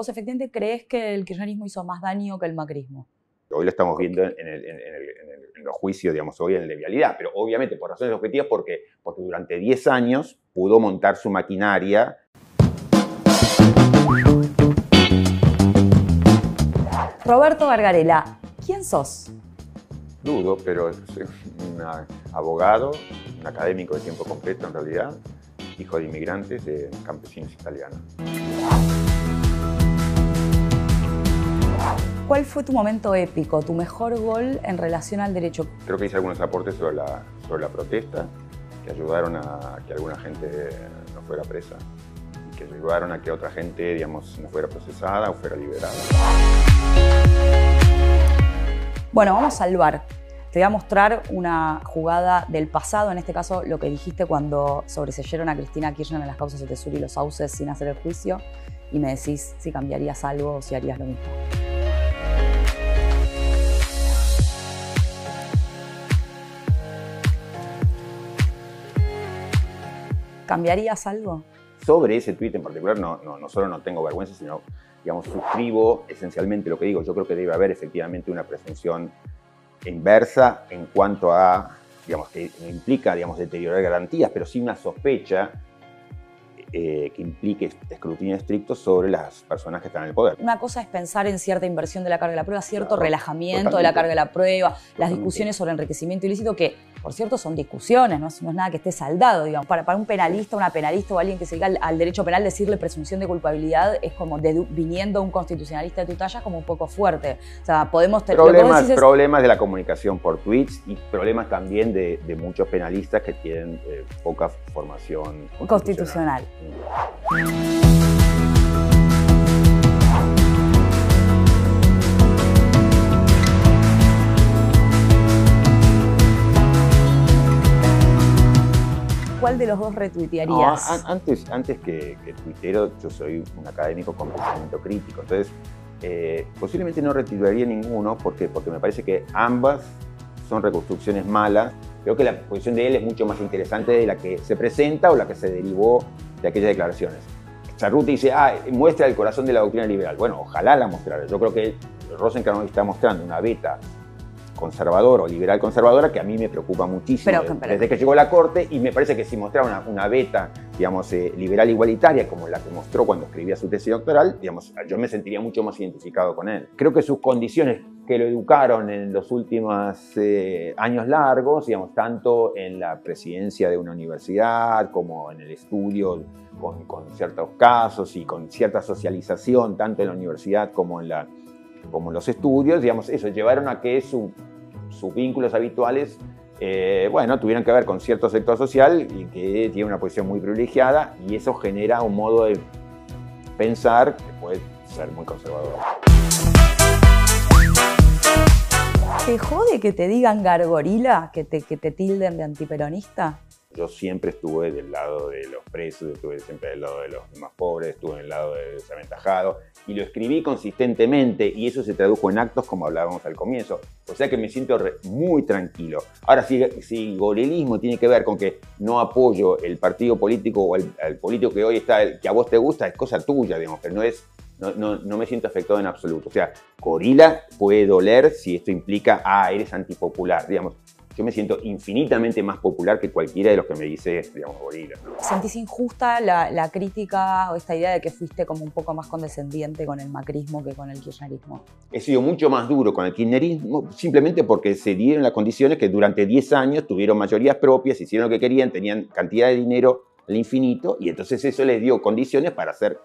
¿Vos efectivamente crees que el kirchnerismo hizo más daño que el macrismo? Hoy lo estamos viendo en, los juicios, digamos, hoy en la vialidad, pero obviamente por razones objetivas porque, porque durante 10 años pudo montar su maquinaria. Roberto Gargarela, ¿quién sos? Dudo, pero soy un abogado, un académico de tiempo completo en realidad, hijo de inmigrantes de campesinos italianos. ¿Cuál fue tu momento épico, tu mejor gol en relación al derecho? Creo que hice algunos aportes sobre la, sobre la protesta que ayudaron a que alguna gente no fuera presa y que ayudaron a que otra gente, digamos, no fuera procesada o fuera liberada. Bueno, vamos a salvar. Te voy a mostrar una jugada del pasado, en este caso lo que dijiste cuando sobreseyeron a Cristina Kirchner en las causas de Tesur y los sauces sin hacer el juicio, y me decís si cambiarías algo o si harías lo mismo. ¿Cambiarías algo? Sobre ese tuit en particular, no, no, no solo no tengo vergüenza, sino, digamos, suscribo esencialmente lo que digo. Yo creo que debe haber efectivamente una presunción inversa en cuanto a, digamos, que implica, digamos, deteriorar garantías, pero sí una sospecha eh, que implique escrutinio estricto sobre las personas que están en el poder. Una cosa es pensar en cierta inversión de la carga de la prueba, cierto relajamiento de la carga de la prueba, las discusiones sobre enriquecimiento ilícito, que por cierto son discusiones, no es, nada que esté saldado, digamos. Para, para, un penalista, una penalista o alguien que se diga al, derecho penal decirle presunción de culpabilidad es como viniendo un constitucionalista de tu talla como un poco fuerte. O sea, podemos tener... Problemas, problemas de la comunicación por tweets y problemas también de, muchos penalistas que tienen eh, poca formación constitucional. ¿Cuál de los dos retuitearías? antes, antes que, que, tuitero, yo soy un académico con pensamiento crítico. Entonces, eh, posiblemente no retuitearía ninguno porque, porque me parece que ambas son reconstrucciones malas. Creo que la posición de él es mucho más interesante de la que se presenta o la que se derivó de aquellas declaraciones. Charruti dice, ah, muestra el corazón de la doctrina liberal. Bueno, ojalá la mostrara. Yo creo que Rosenkranz está mostrando una beta conservador o liberal conservadora que a mí me preocupa muchísimo desde que llegó a la Corte y me parece que si mostrara una, beta, digamos, eh, liberal igualitaria como la que mostró cuando escribía su tesis doctoral, digamos, yo me sentiría mucho más identificado con él. Creo que sus condiciones que lo educaron en los últimos eh, años largos, digamos, tanto en la presidencia de una universidad como en el estudio con, con ciertos casos y con cierta socialización, tanto en la universidad como en la como los estudios, digamos, eso, llevaron a que sus vínculos habituales, eh, bueno, tuvieran que ver con cierto sector social y que tiene una posición muy privilegiada y eso genera un modo de pensar que puede ser muy conservador. ¿Te jode que te digan gargorila, que te, que te tilden de antiperonista? Yo siempre estuve del lado de los presos, estuve siempre del lado de los más pobres, estuve en el lado de los desaventajados y lo escribí consistentemente y eso se tradujo en actos como hablábamos al comienzo. O sea que me siento muy tranquilo. Ahora, si, si gorelismo tiene que ver con que no apoyo el partido político o el, político que hoy está, que a vos te gusta, es cosa tuya, digamos, pero no es no, no, no, me siento afectado en absoluto. O sea, gorila puede doler si esto implica, ah, eres antipopular, digamos yo me siento infinitamente más popular que cualquiera de los que me dice, digamos, gorila. ¿Sentís injusta la, crítica o esta idea de que fuiste como un poco más condescendiente con el macrismo que con el kirchnerismo? He sido mucho más duro con el kirchnerismo simplemente porque se dieron las condiciones que durante 10 años tuvieron mayorías propias, hicieron lo que querían, tenían cantidad de dinero al infinito y entonces eso les dio condiciones para hacer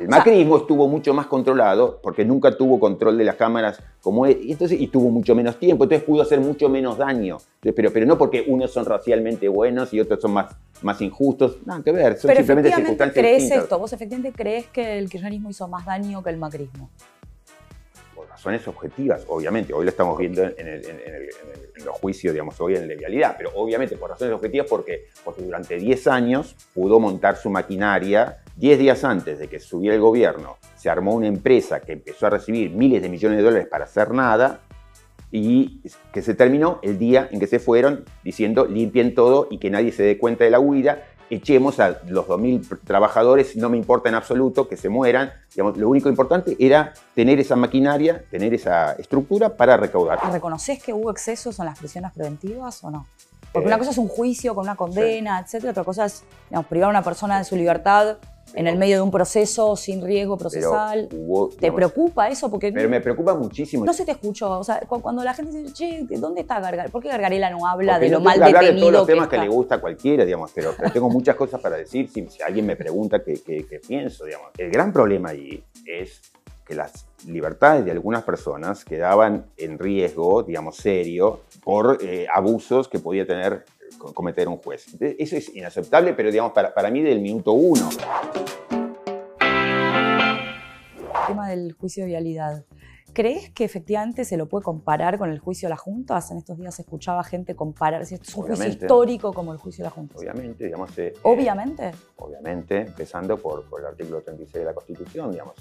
el macrismo estuvo mucho más controlado porque nunca tuvo control de las cámaras como él, y, entonces, y tuvo mucho menos tiempo, entonces pudo hacer mucho menos daño. Pero, pero no porque unos son racialmente buenos y otros son más, más injustos, nada que ver, son simplemente circunstancias crees esto? ¿Vos efectivamente crees que el kirchnerismo hizo más daño que el macrismo? Razones objetivas, obviamente. Hoy lo estamos viendo en, los juicios, digamos, hoy en la pero obviamente por razones objetivas porque, porque durante 10 años pudo montar su maquinaria Diez días antes de que subiera el gobierno, se armó una empresa que empezó a recibir miles de millones de dólares para hacer nada y que se terminó el día en que se fueron diciendo limpien todo y que nadie se dé cuenta de la huida echemos a los 2.000 trabajadores, no me importa en absoluto que se mueran. Digamos, lo único importante era tener esa maquinaria, tener esa estructura para recaudar. ¿Reconoces que hubo excesos en las prisiones preventivas o no? Porque una eh, cosa es un juicio con una condena, etcétera, otra cosa es privar a una persona de su libertad en el medio de un proceso sin riesgo procesal. ¿Te preocupa eso? Porque pero me preocupa muchísimo. No se te escuchó. O sea, cuando la gente dice, che, ¿dónde está Gargarela? ¿Por qué Gargarela no habla de lo mal detenido de todos los temas que le gusta a cualquiera, digamos, pero, tengo muchas cosas para decir si, alguien me pregunta qué, pienso, digamos. El gran problema allí es que las libertades de algunas personas quedaban en riesgo, digamos, serio, por eh, abusos que podía tener cometer un juez. Eso es inaceptable, pero digamos, para, para mí del minuto uno. El tema del juicio de vialidad. ¿Crees que efectivamente se lo puede comparar con el juicio de las juntas? En estos días escuchaba gente comparar si esto es un juicio histórico como el juicio de las juntas. Obviamente, digamos. Eh, obviamente. obviamente, empezando por, por el artículo 36 de la Constitución, digamos,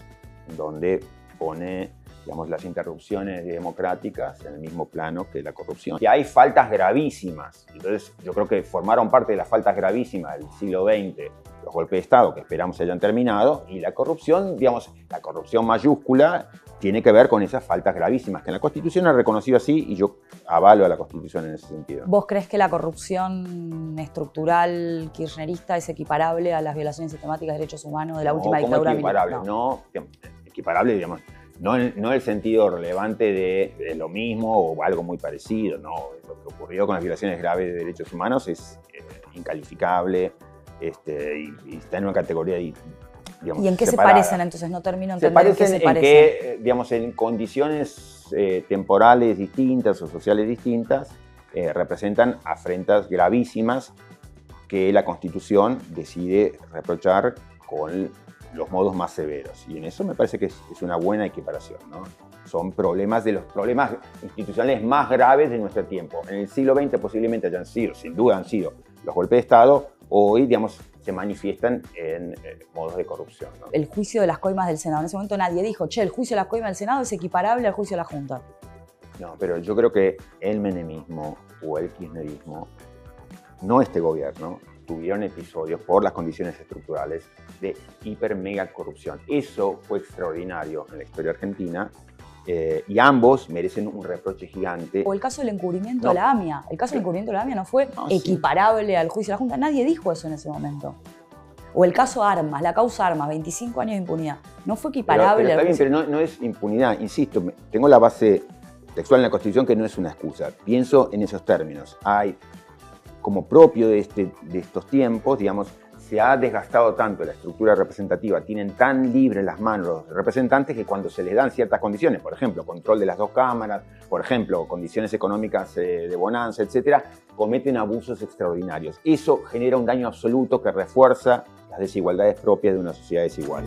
donde pone digamos, las interrupciones democráticas en el mismo plano que la corrupción. Y hay faltas gravísimas. Entonces, yo creo que formaron parte de las faltas gravísimas del siglo XX los golpes de Estado que esperamos hayan terminado y la corrupción, digamos, la corrupción mayúscula tiene que ver con esas faltas gravísimas que en la Constitución ha reconocido así y yo avalo a la Constitución en ese sentido. ¿Vos crees que la corrupción estructural kirchnerista es equiparable a las violaciones sistemáticas de derechos humanos de la última dictadura equiparable, No, equiparable, digamos, no en, el sentido relevante de, lo mismo o algo muy parecido, no. Lo que ocurrió con las violaciones graves de derechos humanos es eh, incalificable este, y, está en una categoría Digamos, ¿Y en qué se parecen entonces? No termino de entender se parecen en qué que, eh, digamos, en condiciones eh, temporales distintas o sociales distintas, representan afrentas gravísimas que la Constitución decide reprochar con los modos más severos. Y en eso me parece que es, una buena equiparación. ¿no? Son problemas de los problemas institucionales más graves de nuestro tiempo. En el siglo XX posiblemente hayan sido, sin duda han sido, los golpes de Estado. Hoy, digamos, se manifiestan en eh, modos de corrupción. El juicio de las coimas del Senado. En ese momento nadie dijo, che, el juicio de las coimas del Senado es equiparable al juicio de la Junta. No, pero yo creo que el menemismo o el kirchnerismo, no este gobierno, tuvieron episodios por las condiciones estructurales de hiper mega corrupción. Eso fue extraordinario en la historia argentina eh, y ambos merecen un reproche gigante. O el caso del encubrimiento de la AMIA. El caso del encubrimiento de la AMIA no fue equiparable al juicio de la Junta. Nadie dijo eso en ese momento. O el caso Armas, la causa Armas, 25 años de impunidad. No fue equiparable pero, pero está bien, pero no, es impunidad. Insisto, tengo la base textual en la Constitución que no es una excusa. Pienso en esos términos. Hay, como propio de, este, de estos tiempos, digamos, se ha desgastado tanto la estructura representativa, tienen tan libres las manos los representantes que cuando se les dan ciertas condiciones, por ejemplo, control de las dos cámaras, por ejemplo, condiciones económicas eh, de bonanza, etcétera, cometen abusos extraordinarios. Eso genera un daño absoluto que refuerza las desigualdades propias de una sociedad desigual.